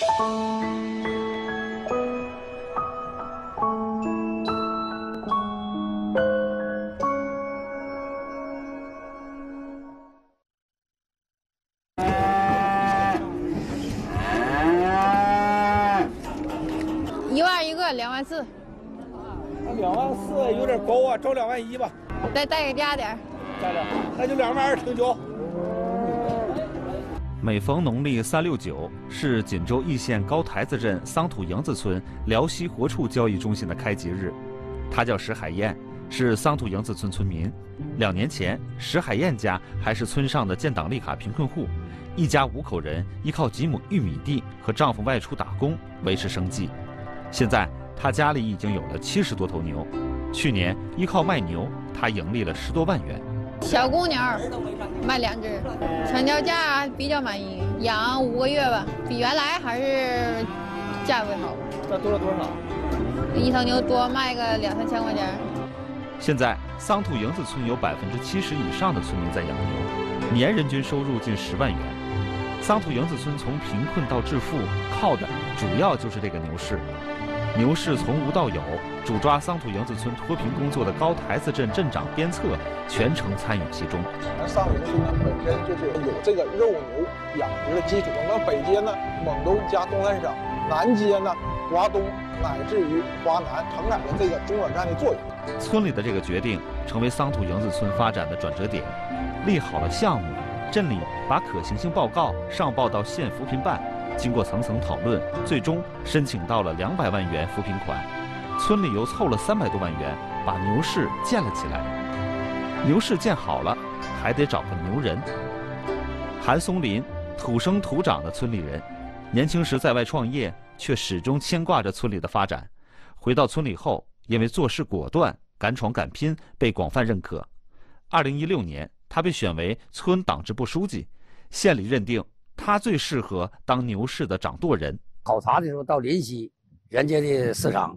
一万一个，两万四，两万四有点高啊，找两万一吧，再带个加点儿。加点，那就两万二成交。每逢农历三六九，是锦州易县高台子镇桑土营子村辽西活畜交易中心的开集日。他叫石海燕，是桑土营子村村民。两年前，石海燕家还是村上的建档立卡贫困户，一家五口人依靠几亩玉米地和丈夫外出打工维持生计。现在，她家里已经有了七十多头牛。去年依靠卖牛，她盈利了十多万元。小公牛卖两只，成交价比较满意，养五个月吧，比原来还是价位好。这多了多少？一头牛多卖个两三千块钱。现在桑土营子村有百分之七十以上的村民在养牛，年人均收入近十万元。桑土营子村从贫困到致富，靠的主要就是这个牛市。牛市从无到有，主抓桑土营子村脱贫工作的高台子镇镇长鞭策全程参与其中。咱桑土营村呢本身就是有这个肉牛养殖的基础，那北街呢蒙东加东三省，南街呢华东乃至于华南，承载了这个中转站的作用。村里的这个决定成为桑土营子村发展的转折点，立好了项目，镇里把可行性报告上报到县扶贫办。经过层层讨论，最终申请到了两百万元扶贫款，村里又凑了三百多万元，把牛市建了起来。牛市建好了，还得找个牛人。韩松林，土生土长的村里人，年轻时在外创业，却始终牵挂着村里的发展。回到村里后，因为做事果断、敢闯敢拼，被广泛认可。二零一六年，他被选为村党支部书记，县里认定他最适合当牛市的掌舵人。考察的时候到临西，人家的市场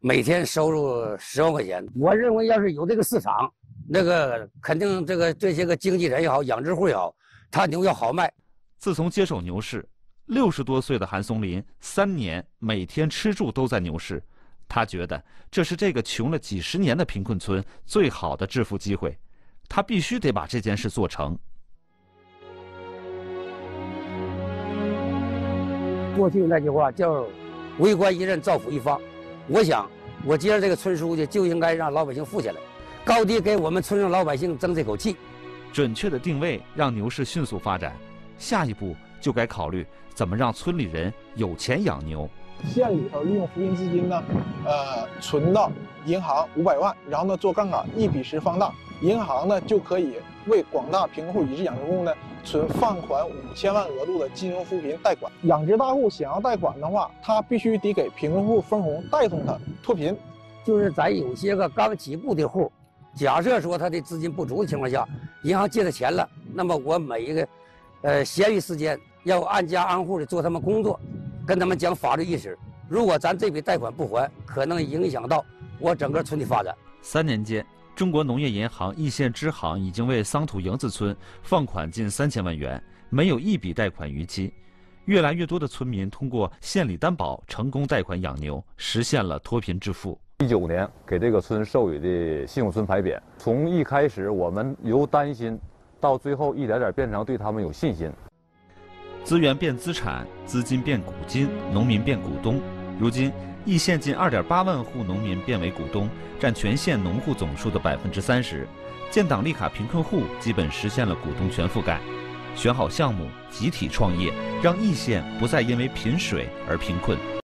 每天收入十万块钱。我认为要是有这个市场，那个肯定这个这些个经纪人也好，养殖户也好，他牛要好卖。自从接手牛市，六十多岁的韩松林三年每天吃住都在牛市。他觉得这是这个穷了几十年的贫困村最好的致富机会，他必须得把这件事做成。过去那句话叫“为官一任，造福一方”，我想我接着这个村书记就应该让老百姓富起来，高低给我们村上老百姓争这口气。准确的定位让牛市迅速发展，下一步就该考虑怎么让村里人有钱养牛。县里头利用扶贫资金呢，呃，存到银行五百万，然后呢做杠杆一比十放大，银行呢就可以为广大贫困户以及养殖户呢存放款五千万额度的金融扶贫贷款。养殖大户想要贷款的话，他必须得给贫困户分红，带动他脱贫。就是咱有些个刚起步的户，假设说他的资金不足的情况下，银行借他钱了，那么我每一个，呃，闲余时间要按家按户的做他们工作。跟他们讲法律意识，如果咱这笔贷款不还，可能影响到我整个村的发展。三年间，中国农业银行易县支行已经为桑土营子村放款近三千万元，没有一笔贷款逾期。越来越多的村民通过县里担保成功贷款养牛，实现了脱贫致富。一九年给这个村授予的信用村牌匾，从一开始我们由担心，到最后一点点变成对他们有信心。资源变资产，资金变股金，农民变股东。如今，易县近二点八万户农民变为股东，占全县农户总数的百分之三十。建档立卡贫困户基本实现了股东全覆盖。选好项目，集体创业，让易县不再因为贫水而贫困。